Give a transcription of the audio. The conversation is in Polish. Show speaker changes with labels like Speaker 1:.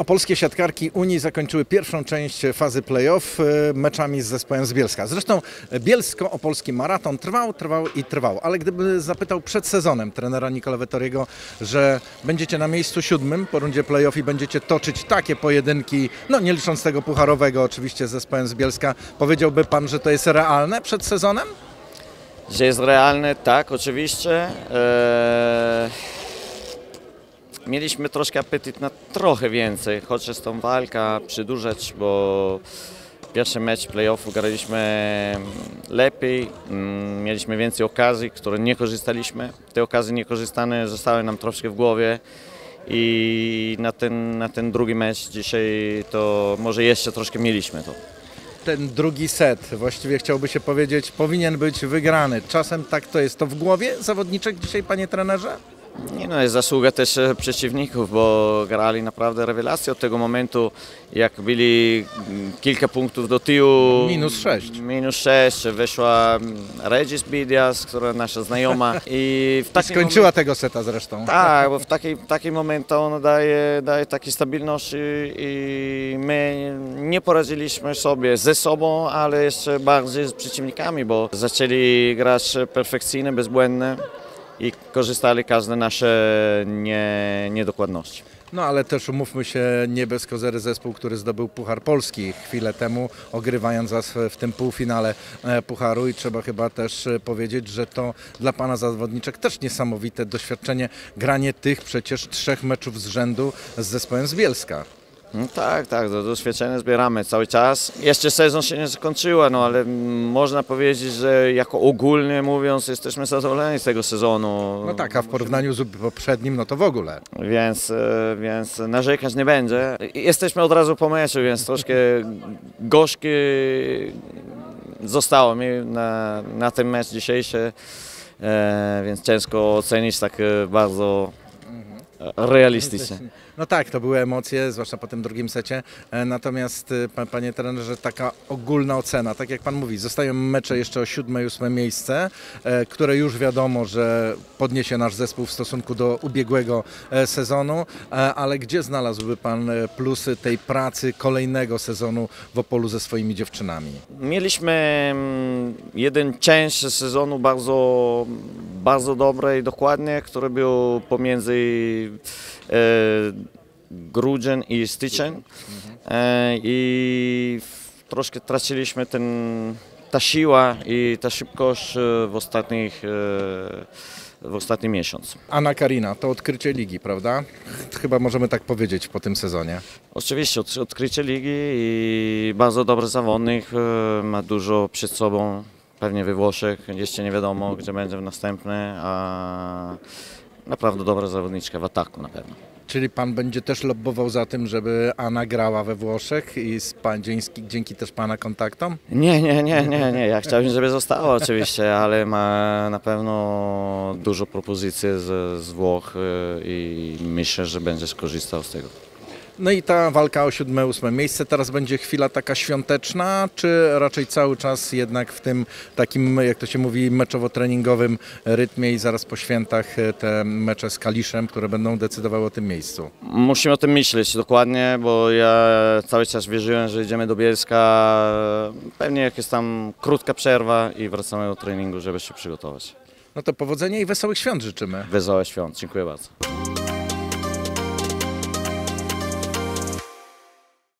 Speaker 1: Opolskie siatkarki Unii zakończyły pierwszą część fazy playoff e, meczami z zespołem z Bielska. Zresztą bielsko-opolski maraton trwał, trwał i trwał, ale gdyby zapytał przed sezonem trenera Nikola Vettoriego, że będziecie na miejscu siódmym po rundzie playoff i będziecie toczyć takie pojedynki, no nie licząc tego pucharowego oczywiście z zespołem z Bielska, powiedziałby pan, że to jest realne przed sezonem?
Speaker 2: Że jest realne, tak, oczywiście. Eee, mieliśmy troszkę apetyt na trochę więcej, chociaż tą walkę przedłużać, bo pierwszy mecz playoffu graliśmy lepiej, mm, mieliśmy więcej okazji, które nie korzystaliśmy. Te okazje niekorzystane zostały nam troszkę w głowie i na ten, na ten drugi mecz dzisiaj to może jeszcze troszkę mieliśmy to.
Speaker 1: Ten drugi set, właściwie chciałby się powiedzieć, powinien być wygrany. Czasem tak to jest. To w głowie zawodniczek dzisiaj, panie trenerze?
Speaker 2: Nie no, jest zasługa też e, przeciwników, bo grali naprawdę rewelację od tego momentu, jak byli mm, kilka punktów do tyłu.
Speaker 1: Minus sześć.
Speaker 2: Minus 6, weszła mm, Regis Bidias, która nasza znajoma i w takim
Speaker 1: Skończyła tego seta zresztą.
Speaker 2: tak, bo w takiej, takiej momencie ona daje, daje taką stabilność i, i my nie poradziliśmy sobie ze sobą, ale jeszcze bardziej z przeciwnikami, bo zaczęli grać perfekcyjnie, bezbłędne i korzystali każde nasze nie, niedokładności.
Speaker 1: No ale też umówmy się, nie bez kozery zespół, który zdobył Puchar Polski chwilę temu, ogrywając was w tym półfinale e, Pucharu i trzeba chyba też e, powiedzieć, że to dla pana zawodniczek też niesamowite doświadczenie, granie tych przecież trzech meczów z rzędu z zespołem z Bielska.
Speaker 2: No tak, tak, to doświadczenie zbieramy cały czas. Jeszcze sezon się nie zakończyła, no ale można powiedzieć, że jako ogólnie mówiąc jesteśmy zadowoleni z tego sezonu.
Speaker 1: No tak, a w porównaniu z poprzednim, no to w ogóle.
Speaker 2: Więc, e, więc narzekać nie będzie. Jesteśmy od razu po meczu, więc troszkę gorzkie zostało mi na, na ten mecz dzisiejszy, e, więc ciężko ocenić tak e, bardzo realistycznie.
Speaker 1: No tak, to były emocje, zwłaszcza po tym drugim secie. E, Natomiast, e, pa- panie trenerze, taka ogólna ocena, tak jak pan mówi, zostają mecze jeszcze o siódme i ósme miejsce, e, które już wiadomo, że podniesie nasz zespół w stosunku do ubiegłego sezonu, ale gdzie znalazłby pan plusy tej pracy kolejnego sezonu w Opolu ze swoimi dziewczynami?
Speaker 2: Mieliśmy mm, jeden część sezonu bardzo, bardzo dobry i dokładnie, który był pomiędzy e, grudzień i styczeń e, i troszkę traciliśmy ten, ta siła i ta szybkość e, w ostatnich e, w ostatni miesiąc.
Speaker 1: Anna Karina, to odkrycie ligi, prawda? Chyba możemy tak powiedzieć po tym sezonie.
Speaker 2: Oczywiście od, odkrycie ligi i bardzo dobry zawodnik, e, ma dużo przed sobą, pewnie we Włoszech, jeszcze nie wiadomo gdzie będzie w następny, a naprawdę dobra zawodniczka w ataku na pewno.
Speaker 1: Czyli pan będzie też lobbował za tym, żeby Anna grała we Włoszech i z pan, dzięki, dzięki też pana kontaktom?
Speaker 2: Nie, nie, nie, nie, nie, ja chciałbym, żeby została oczywiście, ale ma na pewno dużo propozycji z, z Włoch e, i myślę, że będzie skorzystał z tego.
Speaker 1: No i ta walka o siódme, ósme miejsce teraz będzie chwila taka świąteczna, czy raczej cały czas jednak w tym takim, jak to się mówi, meczowo-treningowym rytmie i zaraz po świętach e, te mecze z Kaliszem, które będą decydowały o tym miejscu?
Speaker 2: Musimy o tym myśleć dokładnie, bo ja cały czas wierzyłem, że idziemy do Bielska. Pewnie jak jest tam krótka przerwa i wracamy do treningu, żeby się przygotować.
Speaker 1: No to powodzenia i wesołych świąt życzymy.
Speaker 2: Wesołe świąt. Dziękuję bardzo.